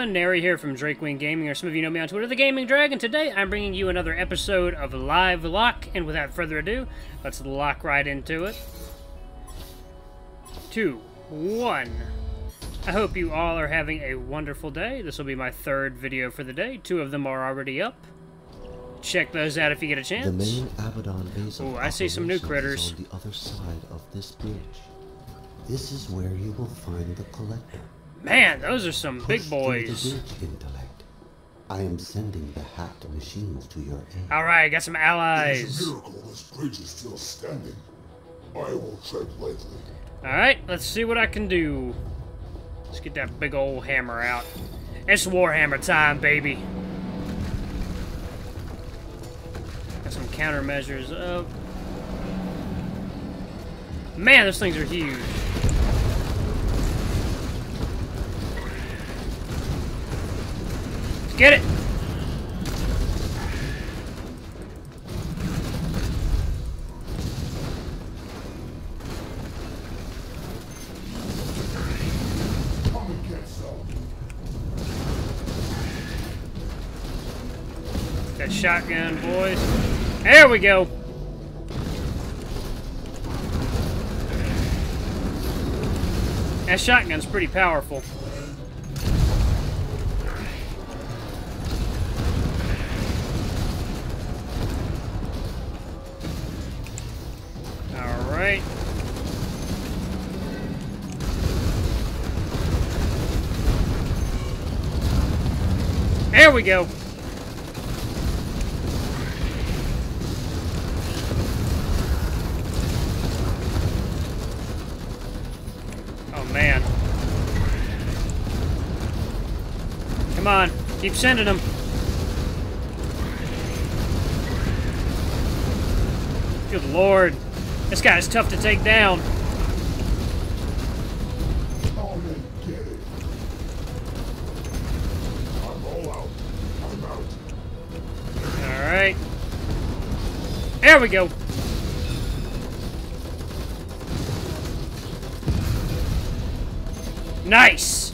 everyone, Nary here from Drakewing Gaming, or some of you know me on Twitter, The Gaming Dragon. Today, I'm bringing you another episode of Livelock, and without further ado, let's lock right into it. Two, one. I hope you all are having a wonderful day. This will be my third video for the day. Two of them are already up. Check those out if you get a chance. The main Abaddon base Ooh, I see some new critters. on the other side of this bridge. This is where you will find the collector. Man, those are some big Push through boys. Intellect. I am sending the hacked machines to your aid. Alright, got some It is a allies. miracle this bridge is still standing. I will tread lightly. Alright, let's see what I can do. Let's get that big old hammer out. It's Warhammer time, baby. Got some countermeasures up. Man, those things are huge. Get it! That shotgun, boys. There we go. That shotgun's pretty powerful. There we go. Oh man. Come on, keep sending them. Good lord. This guy's tough to take down. There we go. Nice.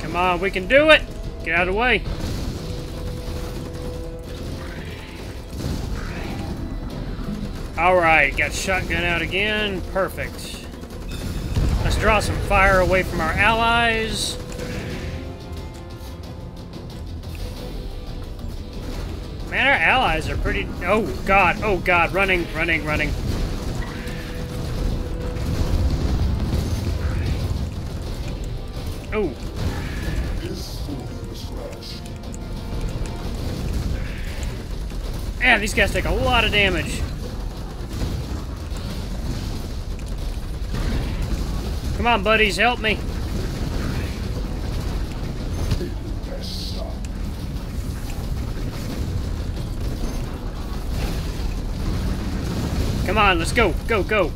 Come on, we can do it. Get out of the way. Alright, got shotgun out again. Perfect. Let's draw some fire away from our allies. Man, our allies are pretty... Oh, God. Oh, God. Running, running, running. Oh, man, these guys take a lot of damage. Come on, buddies, help me. Come on, let's go, go, go.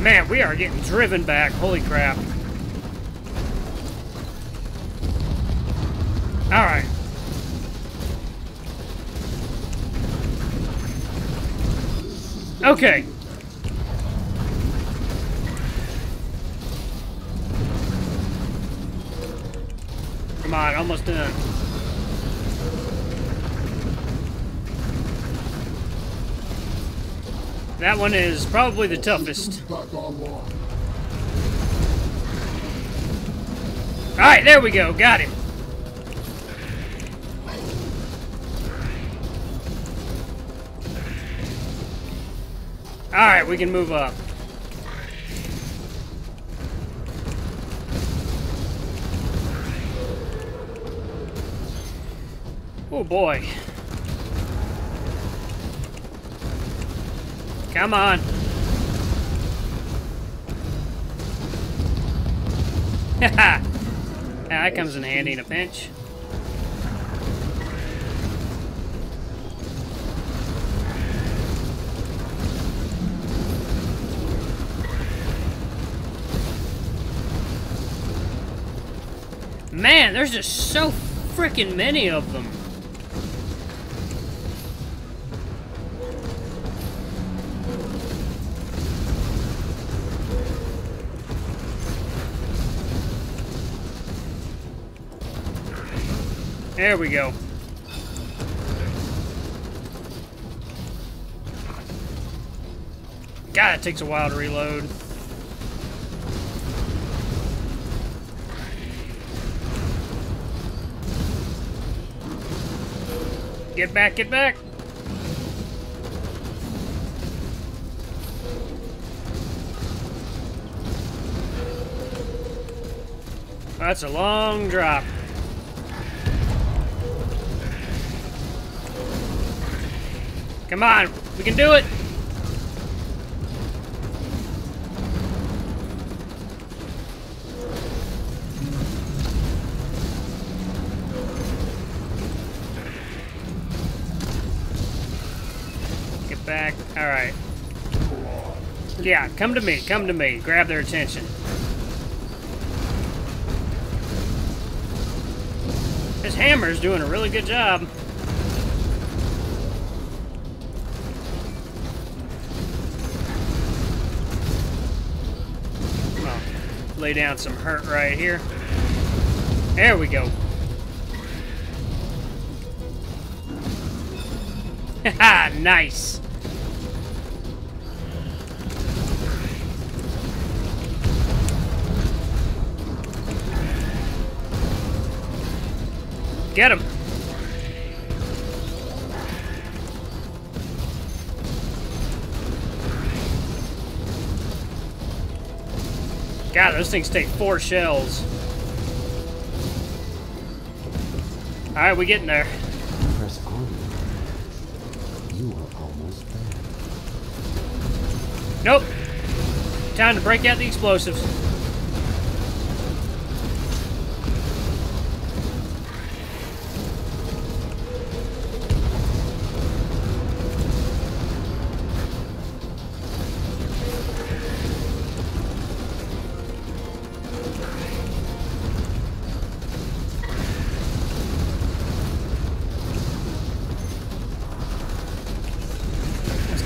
Man, we are getting driven back. Holy crap. Alright. Okay. Come on, almost done. That one is probably the toughest. Alright, there we go. Got him. Alright, we can move up. Oh boy. Come on. Haha. That comes in handy in a pinch. Man, there's just so freaking many of them. There we go. God, it takes a while to reload. Get back, get back! That's a long drop. Come on, we can do it! Yeah, come to me, come to me. Grab their attention. This hammer's doing a really good job. Oh, lay down some hurt right here. There we go. Haha, nice. Get him. God, those things take four shells. Alright, we getting there. Press on. You are almost there. Nope. Time to break out the explosives.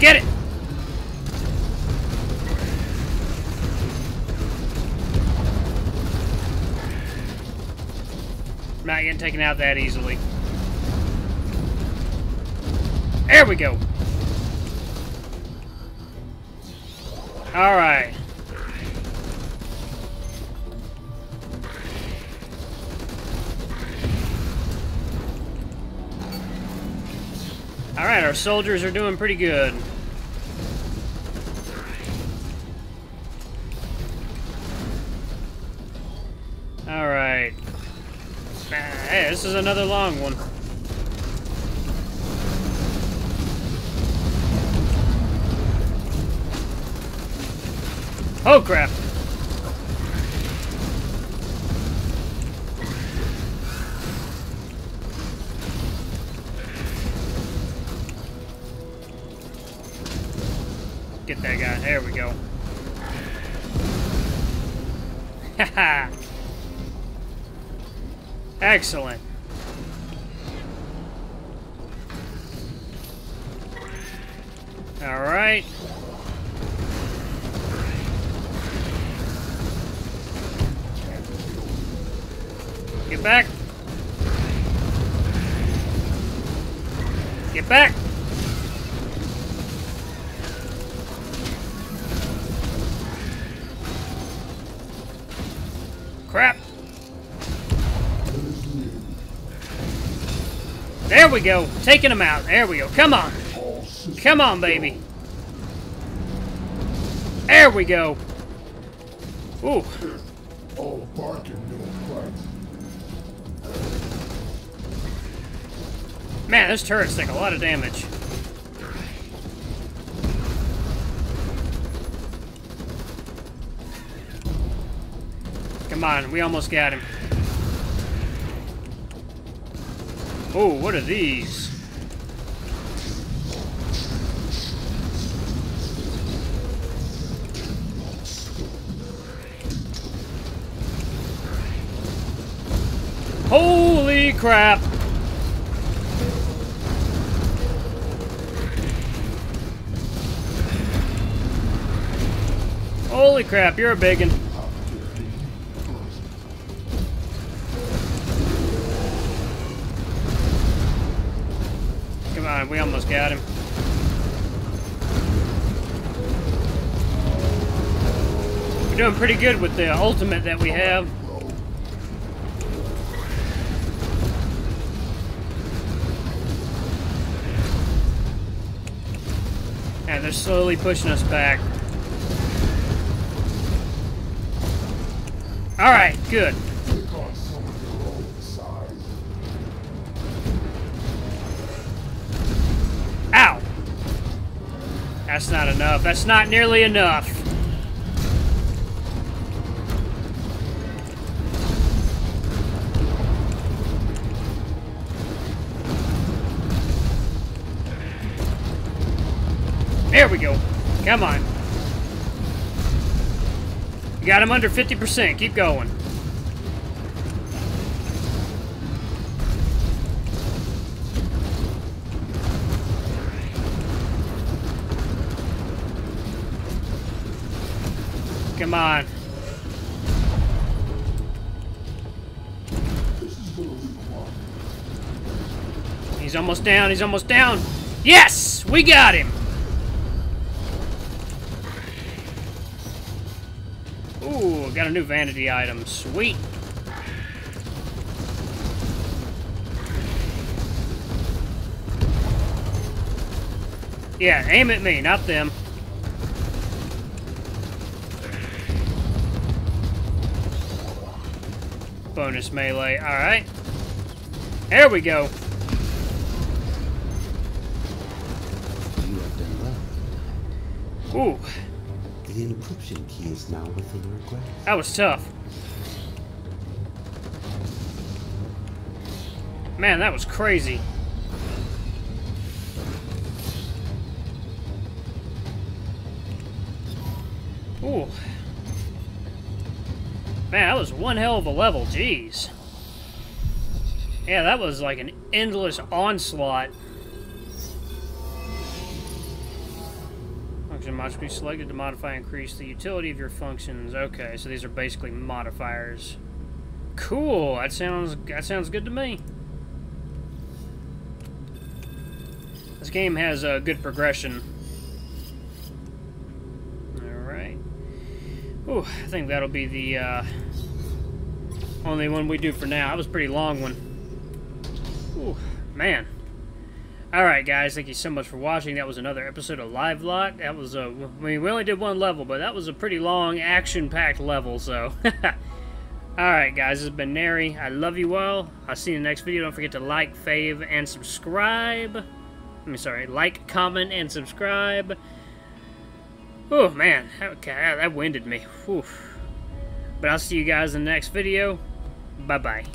Get it. Not getting taken out that easily. There we go. All right. All right, our soldiers are doing pretty good. Another long one. Oh crap! Get that guy. There we go. Haha! Excellent. All right. Get back. Get back. Crap. There we go. Taking him out. There we go. Come on. Come on, baby. There we go. Ooh. All barking. Man, those turrets take a lot of damage. Come on, we almost got him. Oh, what are these? Holy crap! Holy crap, you're a biggin'. Come on, we almost got him. We're doing pretty good with the ultimate that we have. They're slowly pushing us back. Alright, good. Ow! That's not enough. That's not nearly enough. There we go. Come on. You got him under 50%. Keep going. Come on. He's almost down. He's almost down. Yes! We got him! Ooh, got a new vanity item. Sweet. Yeah, aim at me, not them. Bonus melee. Alright. There we go. You have done well. Ooh, The encryption key is now within your grasp. that was tough. Man, that was crazy. Ooh. Man, that was one hell of a level, jeez. Yeah, that was like an endless onslaught. Function must be selected to modify increase the utility of your functions. Okay, so these are basically modifiers. Cool. That sounds that sounds good to me. This game has a good progression. Alright. Ooh, I think that'll be the uh, only one we do for now. That was a pretty long one. Ooh, man. Alright, guys, thank you so much for watching. That was another episode of Livelock. That was a. I mean, we only did one level, but that was a pretty long, action packed level, so. Alright, guys, this has been Nary. I love you all. I'll see you in the next video. Don't forget to like, fave, and subscribe. I mean, sorry, like, comment, and subscribe. Oh, man, that, that winded me. Whew. But I'll see you guys in the next video. Bye-bye.